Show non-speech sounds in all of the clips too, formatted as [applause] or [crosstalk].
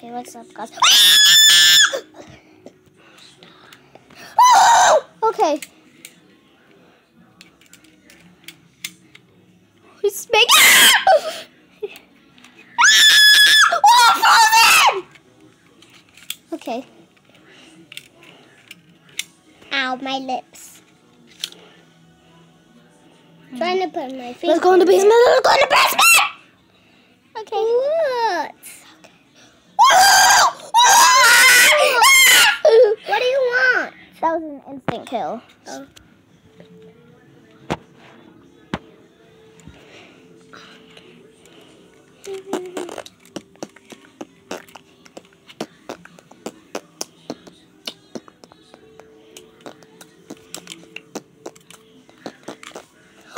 Okay, what's up, guys? [coughs] okay. He's making. oh, [coughs] Okay. Ow, my lips. Trying to put my feet. Let's go in the basement. Let's go in the basement. Okay. What? What do you want? That was an instant kill. Oh.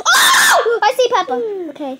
Oh! I see Peppa. Okay.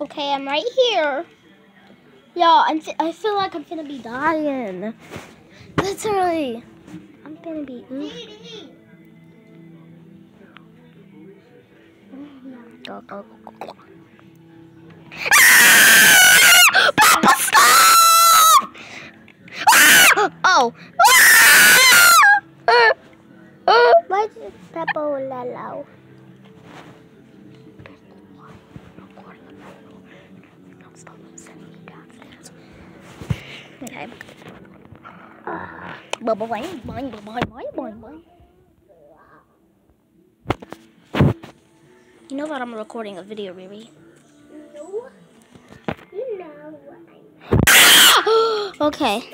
Okay, I'm right here. Yo, I'm. I feel like I'm gonna be dying. Literally, I'm gonna be. Go, go, go, go, go. Papa, stop! Oh. Why is Peppa Lalaw? Okay. Boing, boing, boing, boing, boing, boing, boing. You know that I'm recording a video, Riri. No. You know what [gasps] okay.